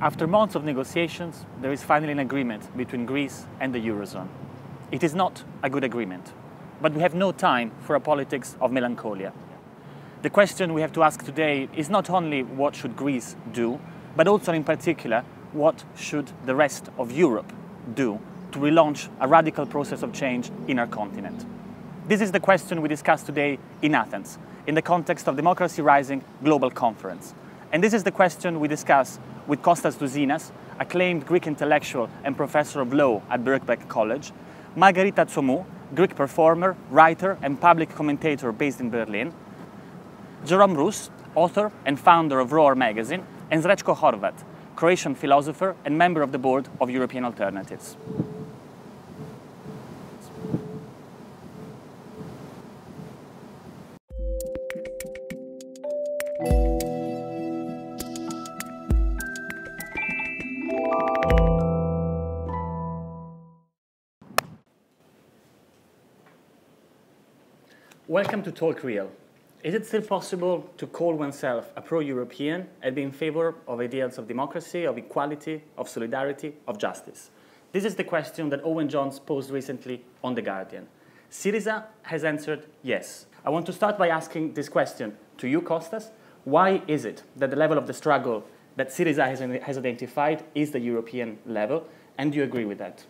After months of negotiations, there is finally an agreement between Greece and the Eurozone. It is not a good agreement, but we have no time for a politics of melancholia. The question we have to ask today is not only what should Greece do, but also in particular, what should the rest of Europe do to relaunch a radical process of change in our continent? This is the question we discuss today in Athens, in the context of Democracy Rising Global Conference. And this is the question we discuss with Costas Douzinas, acclaimed Greek intellectual and professor of law at Birkbeck College, Margarita Tsomou, Greek performer, writer, and public commentator based in Berlin, Jerome Roos, author and founder of Roar magazine, and Srećko Horvat, Croatian philosopher and member of the board of European Alternatives. Welcome to Talk Real. Is it still possible to call oneself a pro European and be in favor of ideals of democracy, of equality, of solidarity, of justice? This is the question that Owen Jones posed recently on The Guardian. Syriza has answered yes. I want to start by asking this question to you, Kostas. Why is it that the level of the struggle that Syriza has, has identified is the European level? And do you agree with that?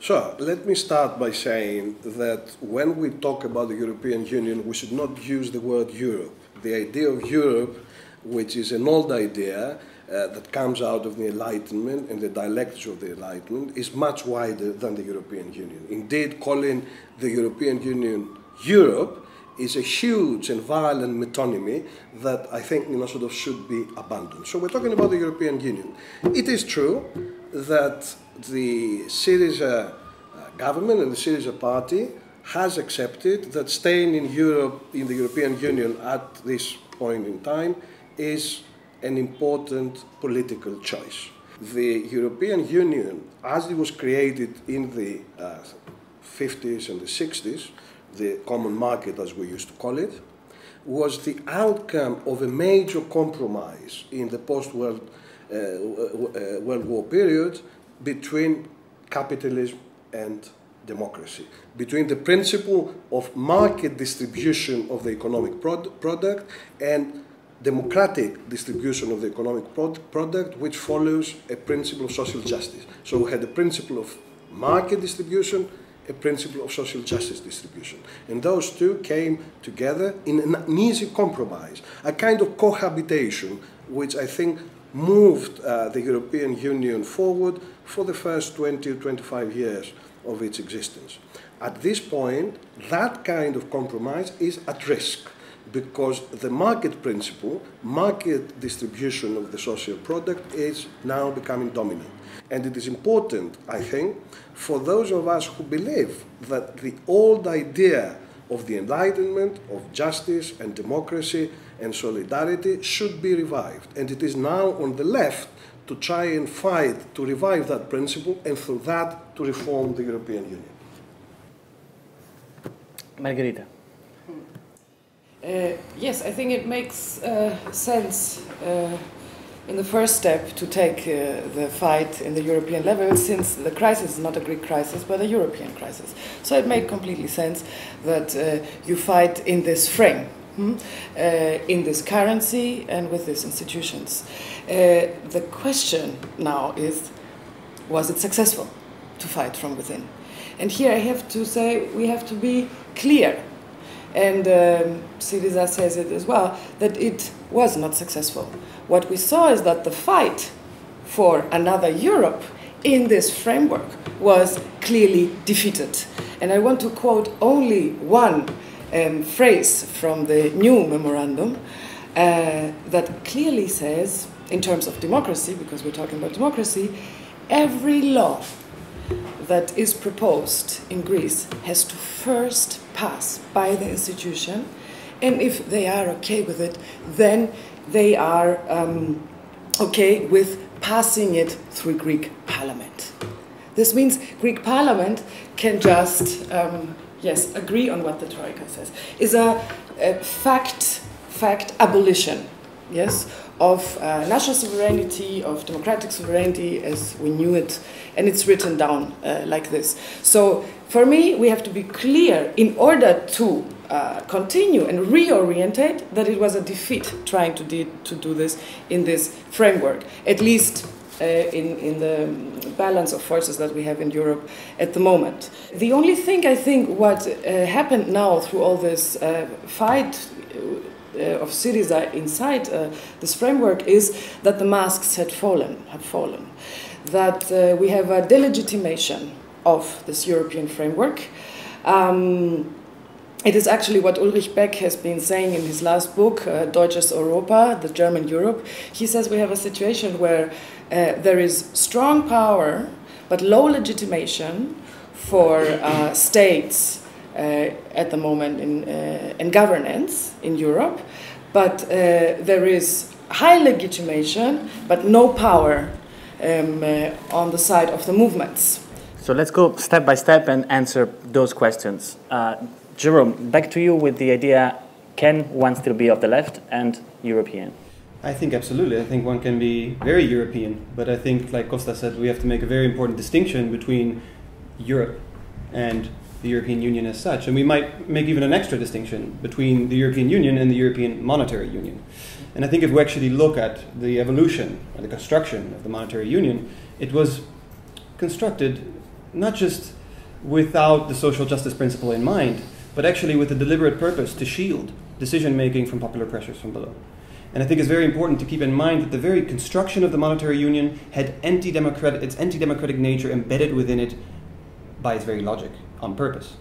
Sure. Let me start by saying that when we talk about the European Union, we should not use the word Europe. The idea of Europe, which is an old idea uh, that comes out of the Enlightenment and the dialectics of the Enlightenment, is much wider than the European Union. Indeed, calling the European Union Europe is a huge and violent metonymy that I think you know, sort of should be abandoned. So we're talking about the European Union. It is true that the Syriza uh, government and the Syriza party has accepted that staying in Europe, in the European Union at this point in time, is an important political choice. The European Union, as it was created in the uh, 50s and the 60s, the common market as we used to call it, was the outcome of a major compromise in the post-World uh, uh, World War period between capitalism and democracy, between the principle of market distribution of the economic prod product and democratic distribution of the economic prod product, which follows a principle of social justice. So we had the principle of market distribution, a principle of social justice distribution. And those two came together in an easy compromise, a kind of cohabitation, which I think moved uh, the European Union forward for the first 20 or 25 years of its existence. At this point, that kind of compromise is at risk because the market principle, market distribution of the social product is now becoming dominant. And it is important, I think, for those of us who believe that the old idea of the Enlightenment, of justice and democracy and solidarity should be revived. And it is now on the left to try and fight to revive that principle and through that to reform the European Union. Margarita. Uh, yes, I think it makes uh, sense uh, in the first step to take uh, the fight in the European level, since the crisis is not a Greek crisis but a European crisis. So it made completely sense that uh, you fight in this frame, uh, in this currency, and with these institutions. Uh, the question now is was it successful to fight from within? And here I have to say we have to be clear and um, Syriza says it as well, that it was not successful. What we saw is that the fight for another Europe in this framework was clearly defeated. And I want to quote only one um, phrase from the new memorandum uh, that clearly says, in terms of democracy, because we're talking about democracy, every law that is proposed in Greece has to first pass by the institution, and if they are okay with it, then they are um, okay with passing it through Greek parliament. This means Greek parliament can just, um, yes, agree on what the Troika says. Is a, a fact, fact abolition, yes, of uh, national sovereignty, of democratic sovereignty as we knew it, and it's written down uh, like this. So for me, we have to be clear in order to uh, continue and reorientate that it was a defeat trying to, to do this in this framework, at least uh, in, in the balance of forces that we have in Europe at the moment. The only thing I think what uh, happened now through all this uh, fight uh, of Syriza inside uh, this framework is that the masks had fallen, have fallen, that uh, we have a delegitimation of this European framework. Um, it is actually what Ulrich Beck has been saying in his last book, uh, Deutsches Europa, the German Europe. He says we have a situation where uh, there is strong power but low legitimation for uh, states uh, at the moment in, uh, in governance in Europe, but uh, there is high legitimation but no power um, on the side of the movements. So let's go step by step and answer those questions. Jerome, back to you with the idea can one still be of the left and European? I think absolutely. I think one can be very European, but I think, like Costa said, we have to make a very important distinction between Europe and the European Union as such. And we might make even an extra distinction between the European Union and the European Monetary Union. And I think if we actually look at the evolution and the construction of the monetary union, it was constructed not just without the social justice principle in mind, but actually with a deliberate purpose to shield decision making from popular pressures from below. And I think it's very important to keep in mind that the very construction of the monetary union had anti-democratic, its anti-democratic nature embedded within it by its very logic, on purpose.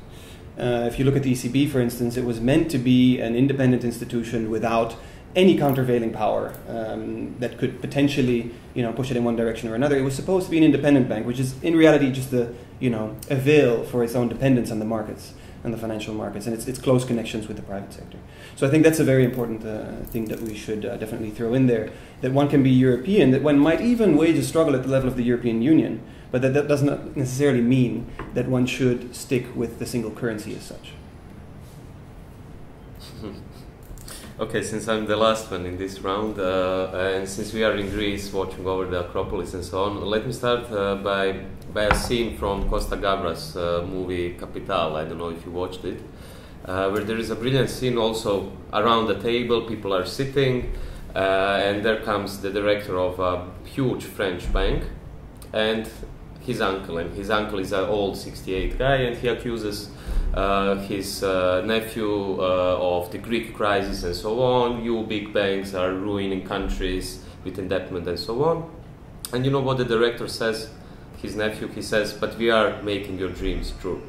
Uh, if you look at the ECB, for instance, it was meant to be an independent institution without any countervailing power um, that could potentially, you know, push it in one direction or another. It was supposed to be an independent bank, which is in reality just a, you know, a veil for its own dependence on the markets and the financial markets and its, its close connections with the private sector. So I think that's a very important uh, thing that we should uh, definitely throw in there. That one can be European, that one might even wage a struggle at the level of the European Union, but that, that does not necessarily mean that one should stick with the single currency as such. Okay, since I'm the last one in this round, uh, and since we are in Greece watching over the Acropolis and so on, let me start uh, by by a scene from Costa Gavras' uh, movie Capital. I don't know if you watched it, uh, where there is a brilliant scene also around the table, people are sitting, uh, and there comes the director of a huge French bank and his uncle. And his uncle is an old 68 guy, and he accuses his uh, nephew uh, of the Greek crisis and so on. You big banks are ruining countries with indebtedness and so on. And you know what the director says? his nephew, he says, but we are making your dreams true.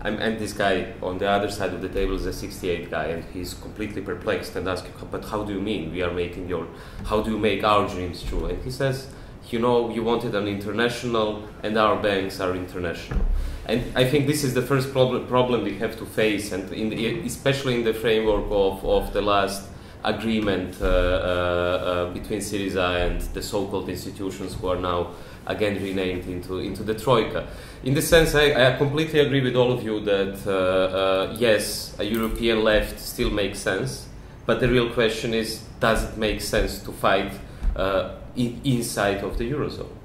I'm, and this guy on the other side of the table is a 68 guy, and he's completely perplexed and asking, but how do you mean we are making your, how do you make our dreams true? And he says, you know, you wanted an international, and our banks are international. And I think this is the first problem, problem we have to face, and in the, especially in the framework of, of the last agreement uh, uh, uh, between Syriza and the so-called institutions who are now again renamed into, into the Troika. In this sense, I, I completely agree with all of you that uh, uh, yes, a European left still makes sense, but the real question is does it make sense to fight uh, in, inside of the Eurozone?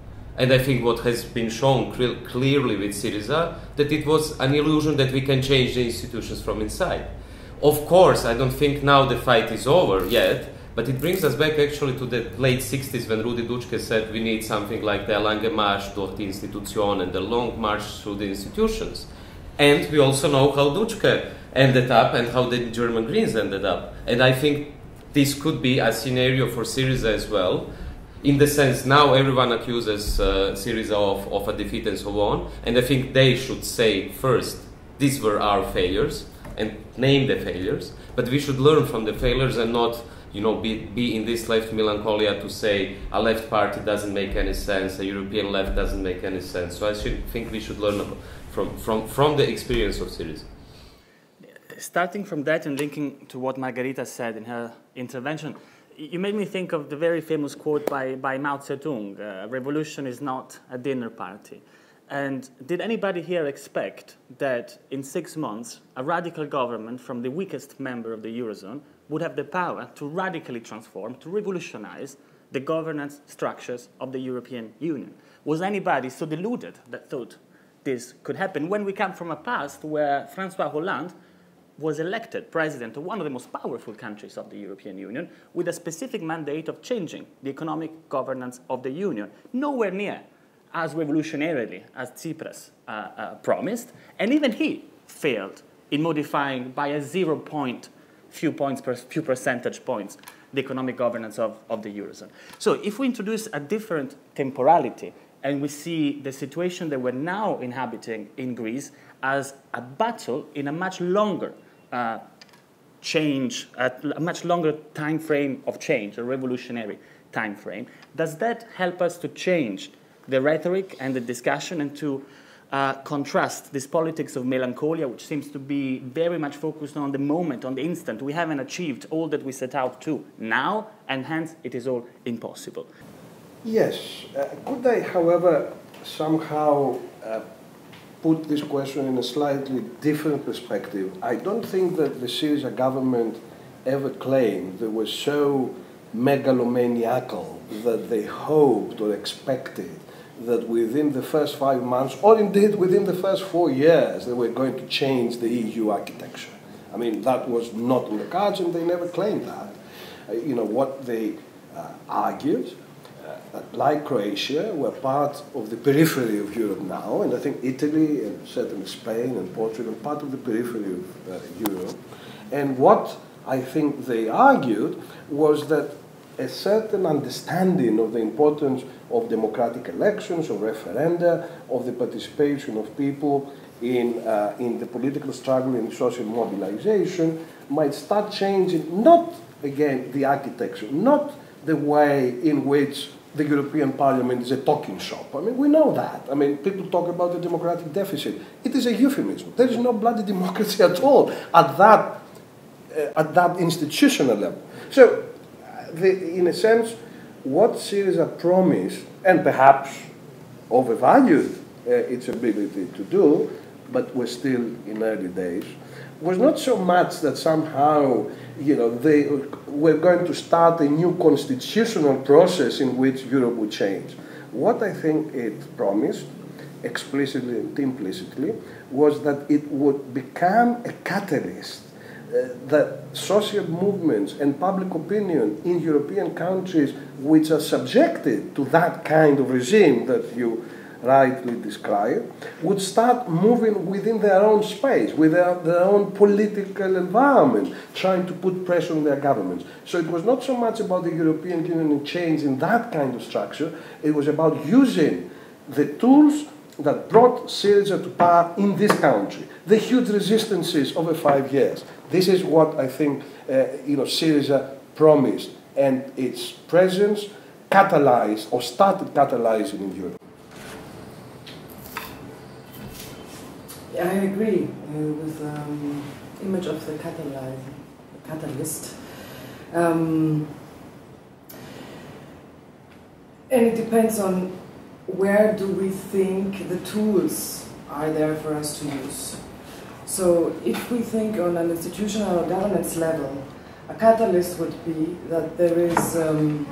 And I think what has been shown cl- clearly with Syriza that it was an illusion that we can change the institutions from inside. Of course, I don't think now the fight is over yet, but it brings us back actually to the late 60s when Rudi Dutschke said we need something like the lange Marsch durch die Institution and the long march through the institutions. And we also know how Dutschke ended up and how the German Greens ended up. And I think this could be a scenario for Syriza as well. In the sense, now everyone accuses uh, Syriza of, of a defeat and so on. And I think they should say first, these were our failures and name the failures. But we should learn from the failures and not you know, be, be in this left melancholia to say a left party doesn't make any sense, a European left doesn't make any sense. So I should, think we should learn from, from, from the experience of Syriza. Starting from that and linking to what Margarita said in her intervention, you made me think of the very famous quote by, by Mao Zedong uh, revolution is not a dinner party. And did anybody here expect that in six months, a radical government from the weakest member of the Eurozone would have the power to radically transform, to revolutionize the governance structures of the European Union. Was anybody so deluded that thought this could happen when we come from a past where Francois Hollande was elected president of one of the most powerful countries of the European Union with a specific mandate of changing the economic governance of the Union, nowhere near as revolutionarily as Tsipras uh, uh, promised, and even he failed in modifying by a zero point, few points, per, few percentage points, the economic governance of, of the Eurozone. So if we introduce a different temporality and we see the situation that we're now inhabiting in Greece as a battle in a much longer uh, change, a much longer time frame of change, a revolutionary time frame. Does that help us to change the rhetoric and the discussion and to uh, contrast this politics of melancholia, which seems to be very much focused on the moment, on the instant. We haven't achieved all that we set out to now, and hence it is all impossible. Yes. Uh, could I, however, somehow uh, put this question in a slightly different perspective? I don't think that the Syriza government ever claimed they were so megalomaniacal that they hoped or expected that within the first five months, or indeed within the first four years, they were going to change the EU architecture. I mean, that was not in the cards, and they never claimed that. Uh, you know, what they uh, argued like Croatia, were part of the periphery of Europe now, and I think Italy and certainly Spain and Portugal part of the periphery of uh, Europe. And what I think they argued was that a certain understanding of the importance of democratic elections, of referenda, of the participation of people in, uh, in the political struggle and social mobilization might start changing not, again, the architecture, not the way in which the European Parliament is a talking shop. I mean, we know that. I mean, people talk about the democratic deficit. It is a euphemism. There is no bloody democracy at all at that, uh, at that institutional level. So, uh, the, in a sense, what Syriza promised, and perhaps overvalued uh, its ability to do, but we're still in early days, was not so much that somehow you know, they were going to start a new constitutional process in which Europe would change. What I think it promised, explicitly and implicitly, was that it would become a catalyst uh, that social movements and public opinion in European countries which are subjected to that kind of regime that you rightly described, would start moving within their own space, with their, their own political environment, trying to put pressure on their governments. So it was not so much about the European Union changing that kind of structure, it was about using the tools that brought Syriza to power in this country, the huge resistances over five years. This is what I think uh, you know, Syriza promised, and its presence catalyzed or started catalyzing in Europe. I agree uh, with um, image of the catalyst. Um, and it depends on where do we think the tools are there for us to use. So if we think on an institutional or governance level, a catalyst would be that there is um,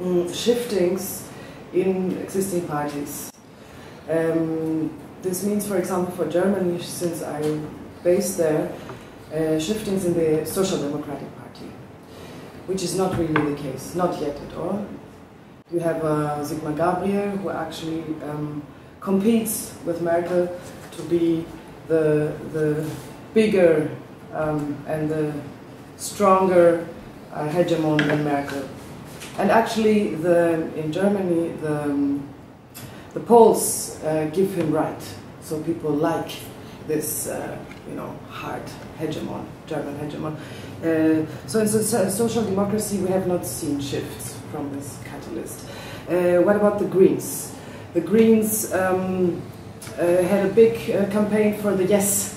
mm, shiftings in existing parties. Um, this means, for example, for Germany, since I'm based there, uh, shiftings in the Social Democratic Party, which is not really the case, not yet at all. You have uh, Sigmar Gabriel, who actually um, competes with Merkel to be the, the bigger um, and the stronger uh, hegemon than Merkel. And actually, the, in Germany, the um, the polls uh, give him right. So people like this, uh, you know, hard hegemon, German hegemon. Uh, so in social democracy, we have not seen shifts from this catalyst. Uh, what about the Greens? The Greens um, uh, had a big uh, campaign for the yes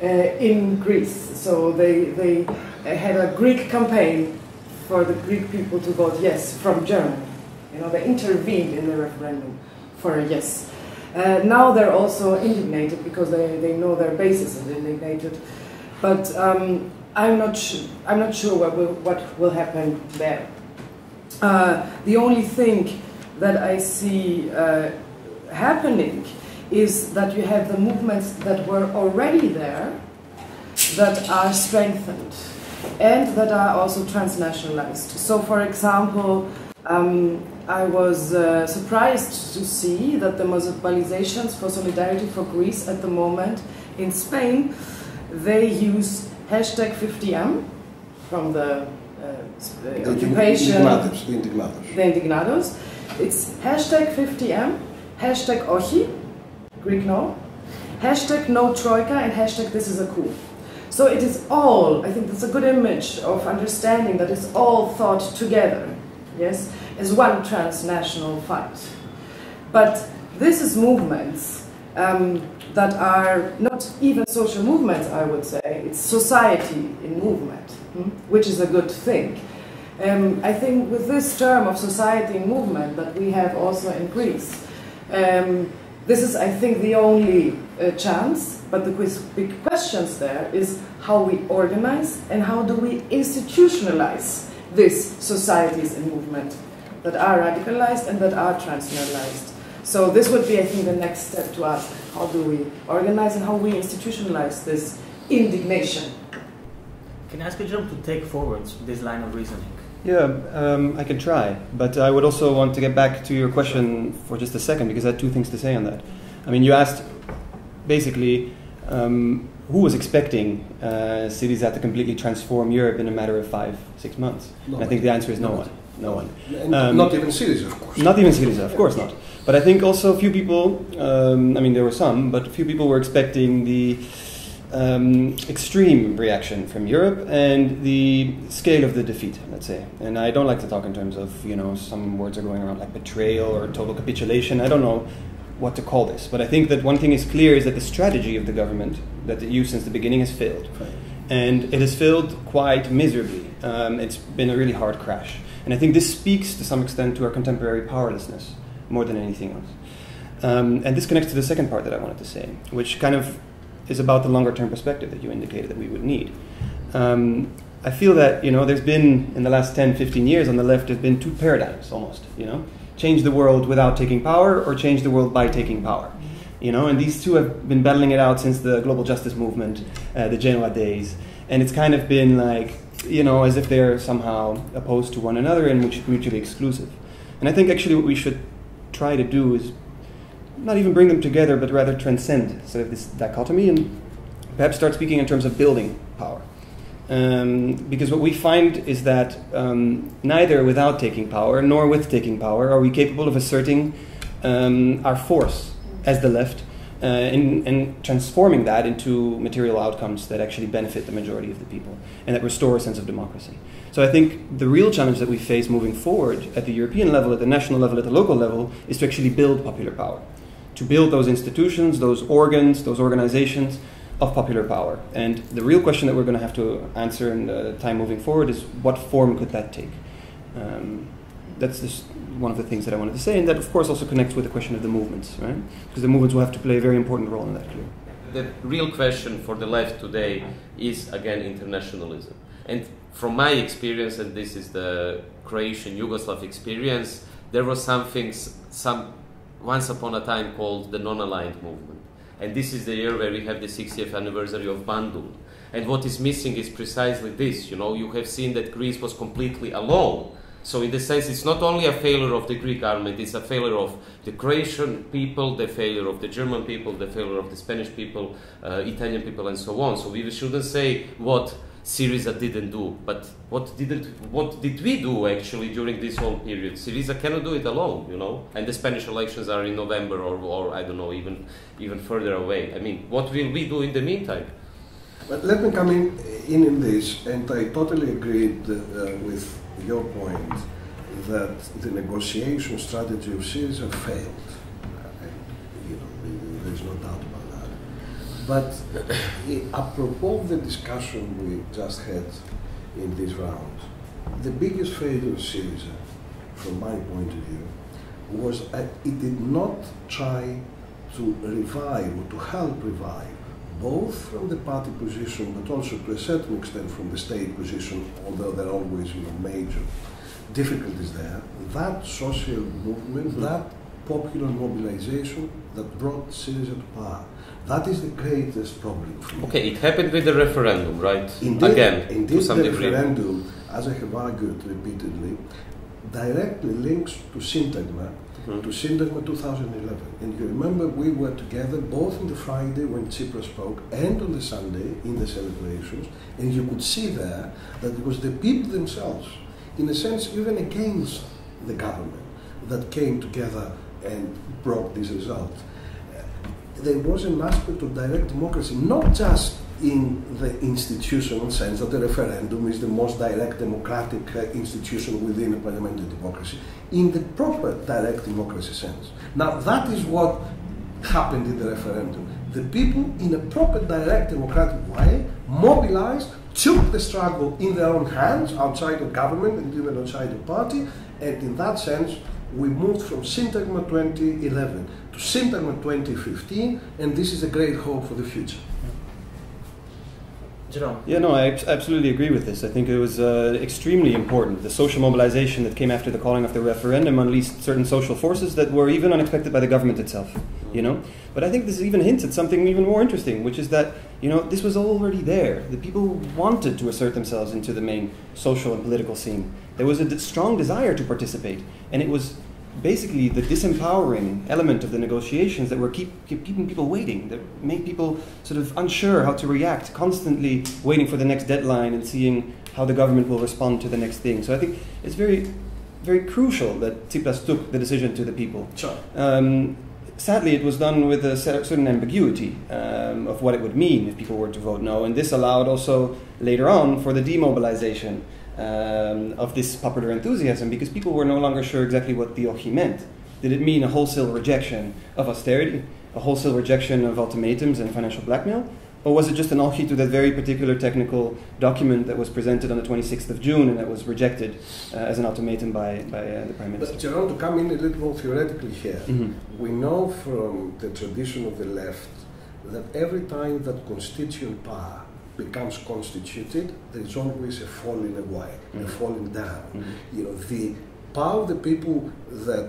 in Greece. So they, they had a Greek campaign for the Greek people to vote yes from Germany. You know, they intervened in the referendum for a yes. Uh, now they're also indignated because they, they know their base is indignated. But um, I'm not sure. I'm not sure what will, what will happen there. Uh, the only thing that I see uh, happening is that you have the movements that were already there that are strengthened and that are also transnationalized. So, for example, um, I was uh, surprised to see that the mobilizations for solidarity for Greece at the moment in Spain, they use hashtag 15M from the, uh, The occupation. Indignados, the Indignados. The Indignados. It's hashtag 15M, hashtag Ochi, Greek no, hashtag no Troika, and hashtag this is a coup. So it is all, I think that's a good image of understanding that it's all thought together, yes, as one transnational fight. But this is movements um, that are not even social movements, I would say. It's society in movement, hmm, which is a good thing. Um, I think with this term of society in movement that we have also in Greece, um, this is, I think, the only uh, chance. But the big questions there is how we organize and how do we institutionalize these societies in movement that are radicalized and that are transnationalized. So this would be, I think, the next step to ask: How do we organize and how we institutionalize this indignation? Can I ask you, Jerome, to take forward this line of reasoning? Yeah, um, I can try, but I would also want to get back to your question for just a second because I had two things to say on that. I mean, you asked basically um, who was expecting uh, Syriza to completely transform Europe in a matter of five, six months? And I think the answer is no one. No one. Um, not even Syriza, of course. Not even Syriza, of course not. But I think also a few people, um, I mean, there were some, but a few people were expecting the um, extreme reaction from Europe and the scale of the defeat, let's say. And I don't like to talk in terms of, you know, some words are going around like betrayal or total capitulation. I don't know what to call this. But I think that one thing is clear is that the strategy of the government that it used since the beginning has failed. And it has failed quite miserably. Um, it's been a really hard crash. And I think this speaks to some extent to our contemporary powerlessness more than anything else. Um, and this connects to the second part that I wanted to say, which kind of is about the longer term perspective that you indicated that we would need. Um, I feel that, you know, there's been, in the last 10, 15 years on the left, there's been two paradigms almost, you know? Change the world without taking power or change the world by taking power. You know, and these two have been battling it out since the global justice movement, uh, the Genoa days. And it's kind of been like, you know, as if they're somehow opposed to one another and mutu- mutually exclusive. And I think actually what we should try to do is not even bring them together, but rather transcend sort of this dichotomy and perhaps start speaking in terms of building power. Um, because what we find is that um, neither without taking power nor with taking power are we capable of asserting um, our force as the left uh, and, and transforming that into material outcomes that actually benefit the majority of the people and that restore a sense of democracy. So I think the real challenge that we face moving forward at the European level, at the national level, at the local level, is to actually build popular power, to build those institutions, those organs, those organizations of popular power. And the real question that we're going to have to answer in the time moving forward is what form could that take? Um, that's just one of the things that I wanted to say, and that of course also connects with the question of the movements, right? Because the movements will have to play a very important role in that. The real question for the left today is again internationalism. And from my experience, and this is the Croatian Yugoslav experience, there was something, some once upon a time called the non-aligned movement. And this is the year where we have the 60th anniversary of Bandung. And what is missing is precisely this. You know, you have seen that Greece was completely alone. So, in the sense, it's not only a failure of the Greek government, it's a failure of the Croatian people, the failure of the German people, the failure of the Spanish people, uh, Italian people, and so on. So, we shouldn't say what Syriza didn't do, but what didn't what did we do actually during this whole period? Syriza cannot do it alone, you know. And the Spanish elections are in November, or, or I don't know, even even further away. I mean, what will we do in the meantime? But let me come in, in in this, and I totally agreed uh, with your point that the negotiation strategy of Syriza failed. And, you know, there's no doubt about that. But uh, apropos of the discussion we just had in this round, the biggest failure of Syriza, from my point of view, was that it did not try to revive or to help revive both from the party position, but also to a certain extent from the state position, although there are always you know, major difficulties there, that social movement, mm-hmm. that popular mobilization that brought Syriza to power. That is the greatest problem for me. Okay, it happened with the referendum, right? Indeed, Again, indeed the degree. referendum, as I have argued repeatedly, directly links to Syntagma mm-hmm. to Syntagma 2011. And you remember we were together both on the Friday when Tsipras spoke and on the Sunday in the celebrations, and you could see there that it was the people themselves, in a sense, even against the government, that came together and brought this result. There was an aspect of direct democracy, not just in the institutional sense that the referendum is the most direct democratic uh, institution within a parliamentary democracy, in the proper direct democracy sense. Now, that is what happened in the referendum. The people, in a proper direct democratic way, mobilized, took the struggle in their own hands, outside of government and even outside the party, and in that sense, we moved from Syntagma 2011 to Syntagma 2015, and this is a great hope for the future. Jerome. Yeah, no, I absolutely agree with this. I think it was uh, extremely important. The social mobilization that came after the calling of the referendum unleashed certain social forces that were even unexpected by the government itself. You know, but I think this even hints at something even more interesting, which is that you know this was already there. The people wanted to assert themselves into the main social and political scene. There was a strong desire to participate, and it was basically the disempowering element of the negotiations that were keep, keep, keeping people waiting, that made people sort of unsure how to react, constantly waiting for the next deadline and seeing how the government will respond to the next thing. So I think it's very, very crucial that Tsipras took the decision to the people. Sure. Um, sadly, it was done with a certain ambiguity um, of what it would mean if people were to vote no, and this allowed also later on for the demobilization um, of this popular enthusiasm because people were no longer sure exactly what the Ochi meant. Did it mean a wholesale rejection of austerity, a wholesale rejection of ultimatums and financial blackmail? Or was it just an Ochi to that very particular technical document that was presented on the 26th of June and that was rejected uh, as an ultimatum by, by uh, the Prime Minister? But, Jerome, to come in a little more theoretically here, mm-hmm. we know from the tradition of the left that every time that constituent power becomes constituted, there is always a falling away, mm-hmm. a falling down. Mm-hmm. You know, the power of the people that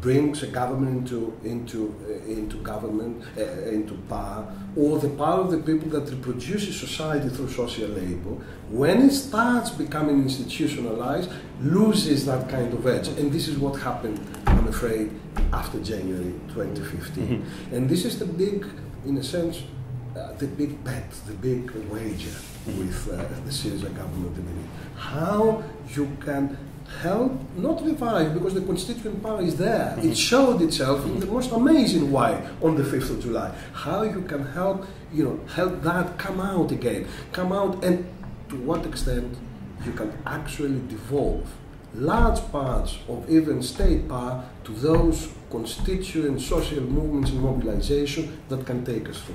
brings a government into into uh, into government uh, into power, or the power of the people that reproduces society through social labor, when it starts becoming institutionalized, loses that kind of edge, and this is what happened. I'm afraid after January 2015, mm-hmm. and this is the big, in a sense, uh, the big bet, the big wager with uh, the Syriza government How you can help, not revive, because the constituent power is there. Mm-hmm. It showed itself in the most amazing way on the 5th of July. How you can help, you know, help that come out again, come out, and to what extent you can actually devolve large parts of even state power to those constituent social movements and mobilization that can take us through.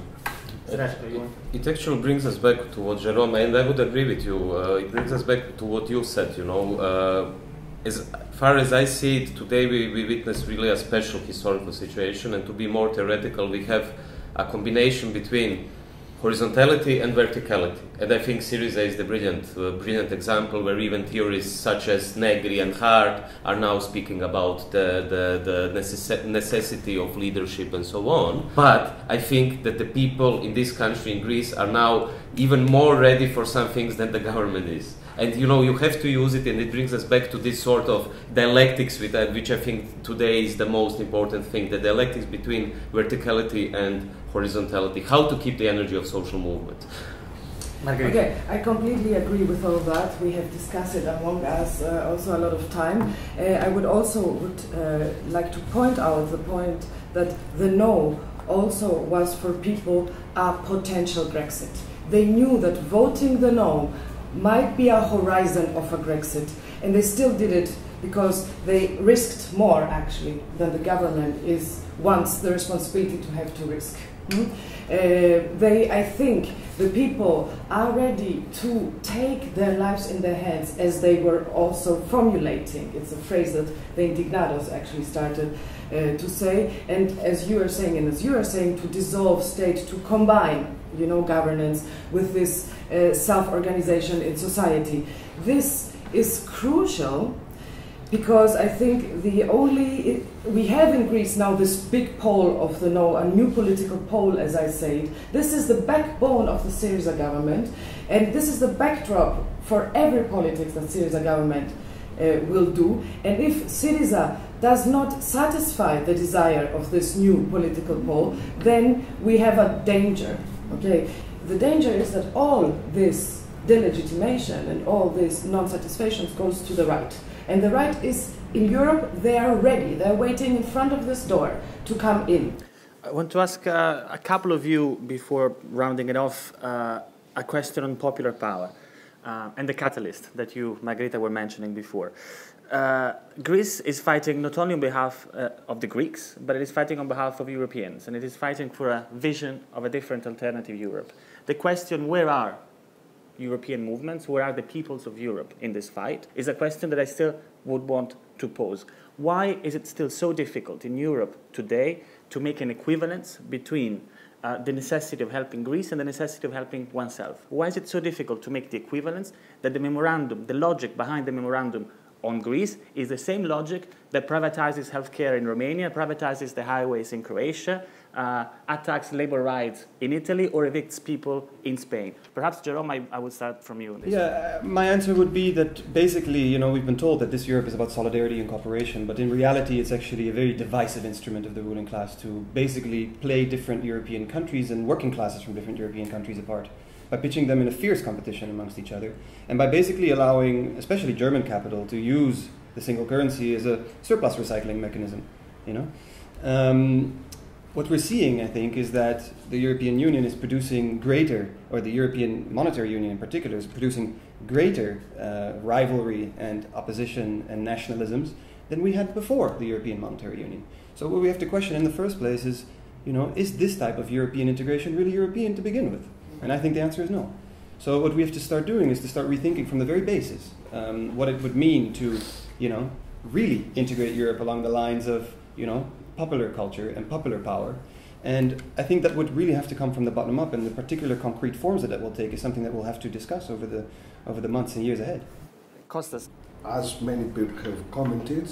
It, actually brings us back to what Jerome, and I would agree with you. Uh, it brings us back to what you said. You know, uh, as far as I see it, today we, we witness really a special historical situation, and to be more theoretical, we have a combination between horizontality and verticality. And I think Syriza is the brilliant, uh, brilliant example where even theorists such as Negri and Hardt are now speaking about the, the, the necess- necessity of leadership and so on. But I think that the people in this country, in Greece, are now even more ready for some things than the government is. And you know, you have to use it, and it brings us back to this sort of dialectics, with that, which I think today is the most important thing the dialectics between verticality and horizontality, how to keep the energy of social movement. Margarita. Okay, I completely agree with all that. We have discussed it among us uh, also a lot of time. Uh, I would also would uh, like to point out the point that the no also was for people a potential Grexit. They knew that voting the no might be a horizon of a Grexit, and they still did it because they risked more actually than the government is once the responsibility to have to risk. Hmm? Uh, they, I think, the people are ready to take their lives in their hands as they were also formulating. It's a phrase that the Indignados actually started uh, to say. And as you are saying, and as you are saying, to dissolve state, to combine, you know, governance with this uh, self-organization in society. This is crucial because I think the only we have in Greece now this big pole of the no a new political pole, as I said. This is the backbone of the Syriza government, and this is the backdrop for every politics that Syriza government uh, will do. And if Syriza does not satisfy the desire of this new political pole, then we have a danger. Okay, the danger is that all this delegitimation and all this non-satisfaction goes to the right. And the right is in Europe, they are ready. They're waiting in front of this door to come in. I want to ask uh, a couple of you before rounding it off uh, a question on popular power uh, and the catalyst that you, Margarita, were mentioning before. Uh, Greece is fighting not only on behalf uh, of the Greeks, but it is fighting on behalf of Europeans, and it is fighting for a vision of a different alternative Europe. The question, where are European movements, where are the peoples of Europe in this fight, is a question that I still would want to pose. Why is it still so difficult in Europe today to make an equivalence between uh, the necessity of helping Greece and the necessity of helping oneself? Why is it so difficult to make the equivalence that the memorandum, the logic behind the memorandum on Greece is the same logic that privatizes healthcare in Romania, privatizes the highways in Croatia, uh, attacks labor rights in Italy or evicts people in Spain. Perhaps, Jerome, I, I would start from you. yeah, uh, my answer would be that basically, you know, we've been told that this Europe is about solidarity and cooperation, but in reality, it's actually a very divisive instrument of the ruling class to basically play different European countries and working classes from different European countries apart by pitching them in a fierce competition amongst each other, and by basically allowing, especially German capital, to use the single currency as a surplus recycling mechanism. You know. Um, what we're seeing, I think, is that the European Union is producing greater, or the European Monetary Union in particular, is producing greater uh, rivalry and opposition and nationalisms than we had before the European Monetary Union. So what we have to question in the first place is, you know, is this type of European integration really European to begin with? And I think the answer is no. So what we have to start doing is to start rethinking from the very basis um, what it would mean to, you know, really integrate Europe along the lines of, you know, popular culture and popular power. And I think that would really have to come from the bottom up, and the particular concrete forms that that will take is something that we'll have to discuss over the, over the months and years ahead. Costas. As many people have commented,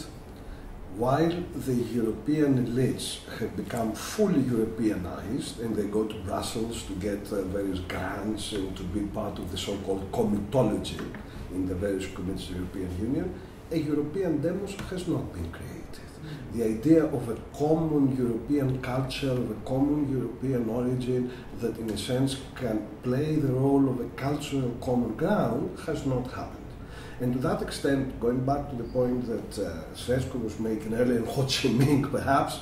while the European elites have become fully Europeanized and they go to Brussels to get uh, various grants and to be part of the so-called comitology in the various committees of the European Union, a European demos has not been created the idea of a common European culture, of a common European origin that in a sense can play the role of a cultural common ground has not happened. And to that extent, going back to the point that uh, Srećko was making earlier, Ho Chi Minh perhaps,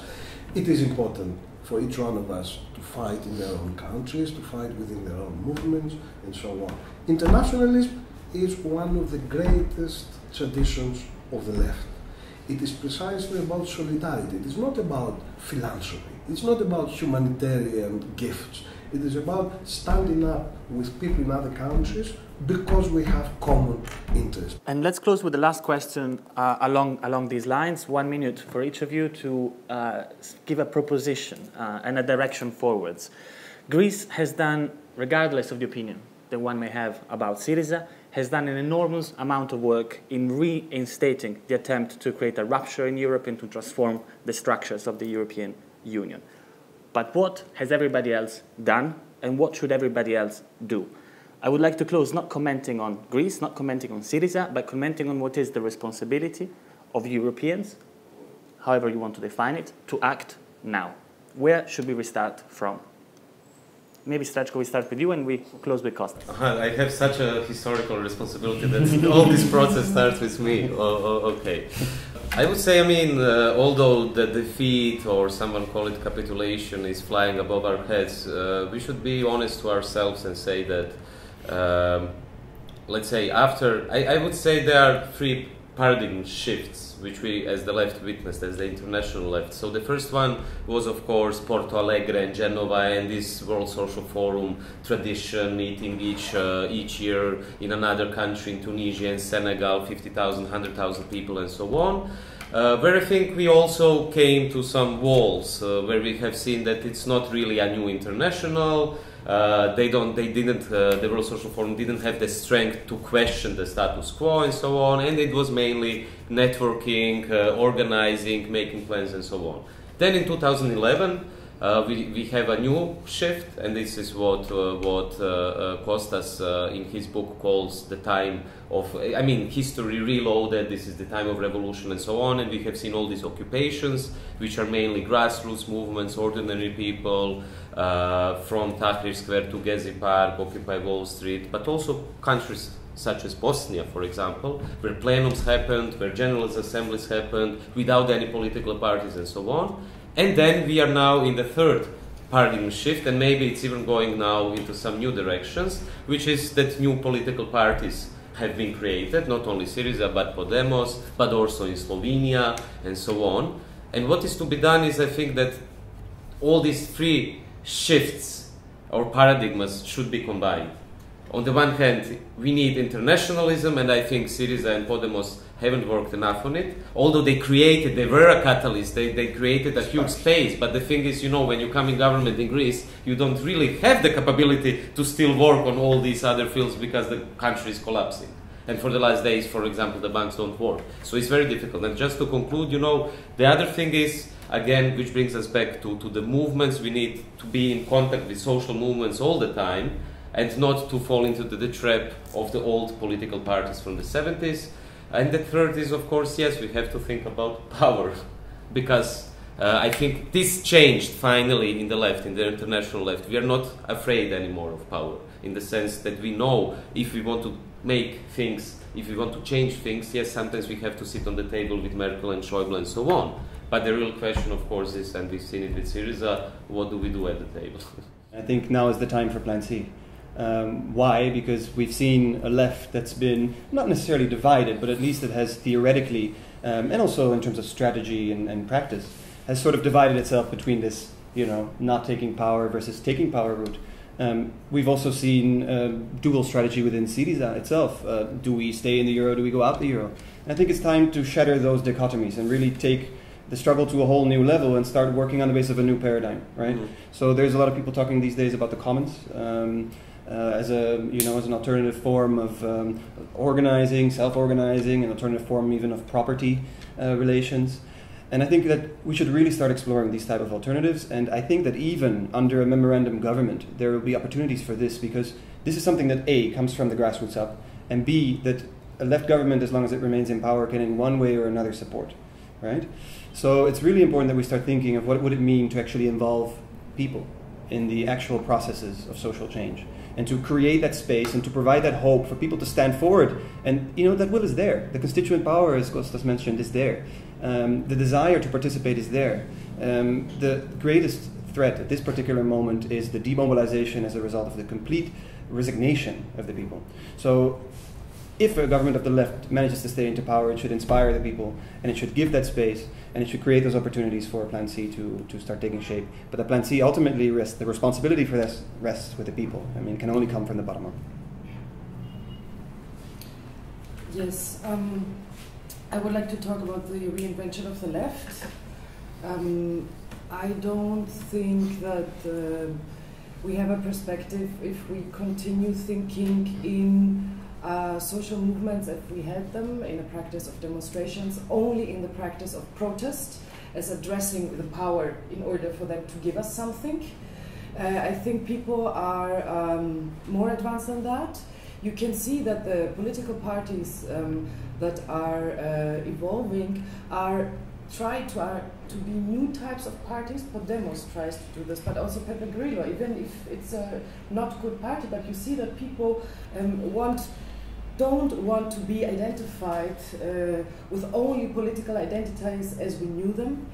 it is important for each one of us to fight in their own countries, to fight within their own movements, and so on. Internationalism is one of the greatest traditions of the left it is precisely about solidarity. It is not about philanthropy. It's not about humanitarian gifts. It is about standing up with people in other countries because we have common interests. And let's close with the last question uh, along, along these lines. One minute for each of you to uh, give a proposition uh, and a direction forwards. Greece has done, regardless of the opinion that one may have about Syriza, has done an enormous amount of work in reinstating the attempt to create a rupture in Europe and to transform the structures of the European Union. But what has everybody else done, and what should everybody else do? I would like to close not commenting on Greece, not commenting on Syriza, but commenting on what is the responsibility of Europeans, however you want to define it, to act now. Where should we restart from? Maybe Srećko, we start with you and we close with Costa. I have such a historical responsibility that all this process starts with me. Oh, okay. I would say, I mean, uh, although the defeat or someone call it capitulation is flying above our heads, uh, we should be honest to ourselves and say that, um, let's say, after, I, I would say there are three paradigm shifts which we as the left witnessed as the international left so the first one was of course porto alegre and genova and this world social forum tradition meeting each uh, each year in another country in tunisia and senegal 50000 100000 people and so on uh, where I think we also came to some walls uh, where we have seen that it's not really a new international. Uh, they don't, they didn't, uh, the World Social Forum didn't have the strength to question the status quo and so on, and it was mainly networking, uh, organizing, making plans and so on. Then in 2011, uh, we, we have a new shift, and this is what uh, what Costas uh, in his book calls the time of, I mean, history reloaded. This is the time of revolution and so on. And we have seen all these occupations, which are mainly grassroots movements, ordinary people, uh, from Tahrir Square to Gezi Park, Occupy Wall Street, but also countries such as Bosnia, for example, where plenums happened, where general assemblies happened, without any political parties and so on. And then we are now in the third paradigm shift, and maybe it's even going now into some new directions, which is that new political parties have been created, not only Syriza but Podemos, but also in Slovenia and so on. And what is to be done is, I think, that all these three shifts or paradigms should be combined. On the one hand, we need internationalism, and I think Syriza and Podemos haven't worked enough on it. Although they created, they were a catalyst, they, they created a huge space. But the thing is, you know, when you come in government in Greece, you don't really have the capability to still work on all these other fields because the country is collapsing. And for the last days, for example, the banks don't work. So it's very difficult. And just to conclude, you know, the other thing is, again, which brings us back to, to the movements, we need to be in contact with social movements all the time and not to fall into the, the trap of the old political parties from the 70s and the third is, of course, yes, we have to think about power, because uh, I think this changed finally in the left, in the international left. We are not afraid anymore of power, in the sense that we know if we want to make things, if we want to change things, yes, sometimes we have to sit on the table with Merkel and Schäuble and so on. But the real question, of course, is, and we've seen it with Syriza, what do we do at the table? I think now is the time for Plan C. Um, why? Because we've seen a left that's been not necessarily divided, but at least it has theoretically, um, and also in terms of strategy and, and, practice, has sort of divided itself between this, you know, not taking power versus taking power route. Um, we've also seen uh, dual strategy within Syriza itself. Uh, do we stay in the euro? Do we go out the euro? And I think it's time to shatter those dichotomies and really take the struggle to a whole new level and start working on the basis of a new paradigm, right? Mm-hmm. So there's a lot of people talking these days about the commons. Um, uh, as a you know as an alternative form of um, organizing, self-organizing, an alternative form even of property uh, relations. And I think that we should really start exploring these type of alternatives. And I think that even under a memorandum government, there will be opportunities for this because this is something that a comes from the grassroots up, and b that a left government, as long as it remains in power, can in one way or another support, right? So it's really important that we start thinking of what would it mean to actually involve people in the actual processes of social change and to create that space and to provide that hope for people to stand forward. And you know that will is there. The constituent power, as Costas mentioned, is there. Um, the desire to participate is there. Um, the greatest threat at this particular moment is the demobilization as a result of the complete resignation of the people. So if a government of the left manages to stay into power, it should inspire the people and it should give that space and it should create those opportunities for Plan C to, to start taking shape. But the Plan C ultimately rests, the responsibility for this rests with the people. I mean, it can only come from the bottom up. Yes, um, I would like to talk about the reinvention of the left. Um, I don't think that uh, we have a perspective if we continue thinking in uh, social movements, if we had them, in the practice of demonstrations, only in the practice of protest, as addressing the power in order for them to give us something. Uh, I think people are um, more advanced than that. You can see that the political parties um, that are uh, evolving are try to, uh, to be new types of parties. Podemos tries to do this, but also Beppe Grillo, even if it's a not good party, but you see that people um, want don't want to be identified uh, with only political identities as we knew them,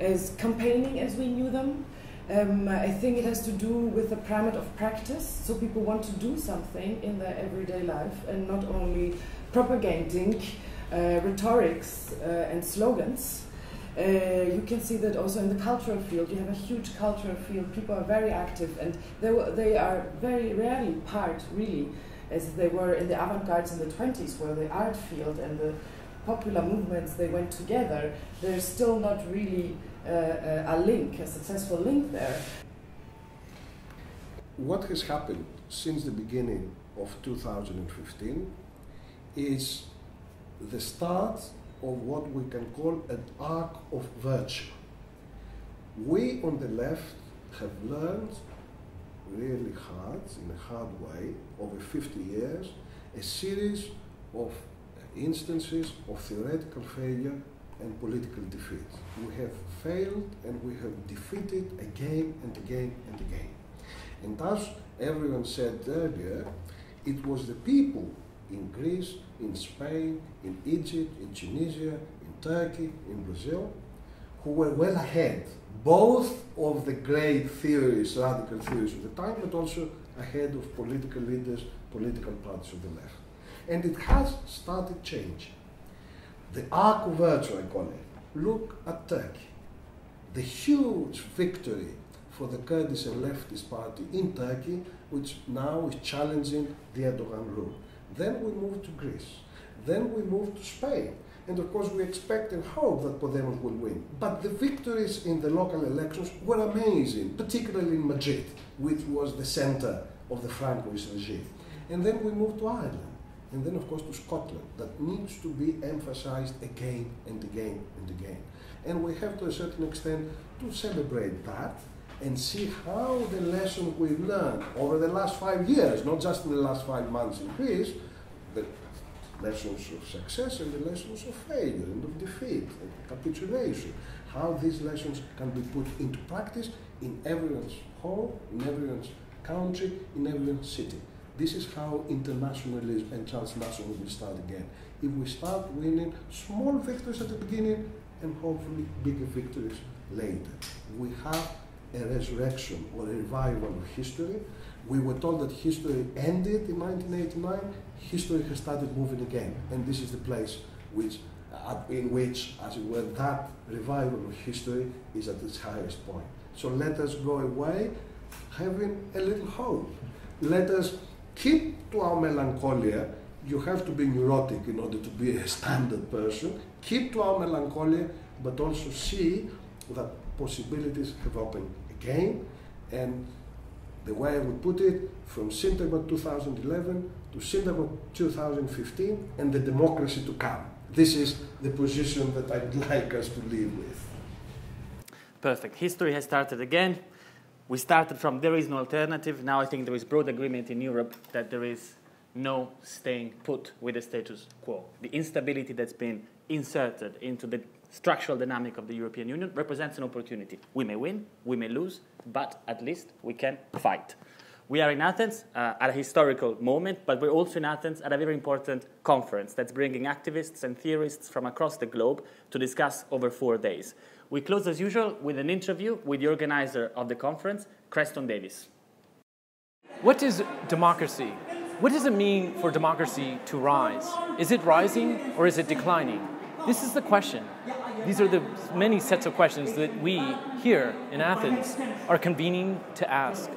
as campaigning as we knew them. Um, I think it has to do with the primate of practice. So people want to do something in their everyday life and not only propagating uh, rhetorics uh, and slogans. Uh, you can see that also in the cultural field. You have a huge cultural field. People are very active, and they, they are very rarely part, really, as they were in the avant-garde in the 20s, where the art field and the popular movements they went together. They're still not really Uh, uh, a link, a successful link there. What has happened since the beginning of 2015 is the start of what we can call an arc of virtue. We on the left have learned really hard, in a hard way, over 50 years, a series of instances of theoretical failure and political defeat. We have failed and we have defeated again and again and again. And as everyone said earlier, it was the people in Greece, in Spain, in Egypt, in Tunisia, in Turkey, in Brazil, who were well ahead, both of the great theories, radical theories of the time, but also ahead of political leaders, political parties of the left. And it has started changing. The arc of virtue, I call it. Look at Turkey. The huge victory for the Kurdish and leftist party in Turkey, which now is challenging the Erdogan rule. Then we move to Greece. Then we move to Spain. And of course, we expect and hope that Podemos will win. But the victories in the local elections were amazing, particularly in Madrid, which was the center of the Francoist regime. And then we move to Ireland. And then, of course, to Scotland, that needs to be emphasized again and again and again. And we have, to a certain extent, to celebrate that and see how the lessons we've learned over the last five years, not just in the last five months in Greece, the lessons of success and the lessons of failure and of defeat and capitulation, how these lessons can be put into practice in everyone's home, in everyone's country, in everyone's city. This is how internationalism and transnationalism will start again. If we start winning small victories at the beginning and hopefully bigger victories later. We have a resurrection or a revival of history. We were told that history ended in 1989. History has started moving again, and this is the place which, uh, in which, as it were, that revival of history is at its highest point. So let us go away having a little hope. Let us keep to our melancholia. You have to be neurotic in order to be a standard person. Keep to our melancholia, but also see that possibilities have opened again. And the way I would put it, from Syntagma 2011 to Syntagma 2015 and the democracy to come. This is the position that I'd like us to live with. Perfect. History has started again. We started from there is no alternative. Now I think there is broad agreement in Europe that there is no staying put with the status quo. The instability that's been inserted into the structural dynamic of the European Union represents an opportunity. We may win, we may lose, but at least we can fight. We are in Athens uh, at a historical moment, but we're also in Athens at a very important conference that's bringing activists and theorists from across the globe to discuss over four days. We close, as usual, with an interview with the organizer of the conference, Creston Davis. What is democracy? What does it mean for democracy to rise? Is it rising or is it declining? This is the question. These are the many sets of questions that we here in Athens are convening to ask.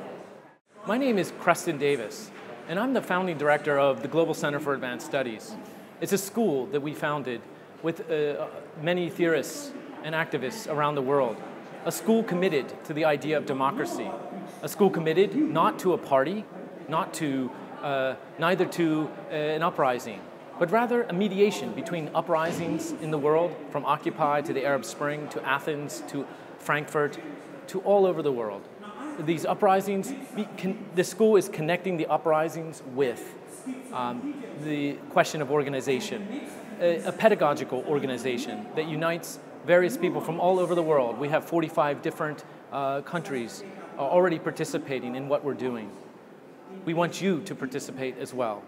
My name is Creston Davis, and I'm the founding director of the Global Center for Advanced Studies. It's a school that we founded with uh, many theorists and activists around the world. A school committed to the idea of democracy. A school committed not to a party, not to, uh, neither to uh, an uprising, but rather a mediation between uprisings in the world, from Occupy to the Arab Spring to Athens to Frankfurt to all over the world. These uprisings, the school is connecting the uprisings with um, the question of organization, a, a pedagogical organization that unites various people from all over the world. We have 45 different uh, countries already participating in what we're doing. We want you to participate as well.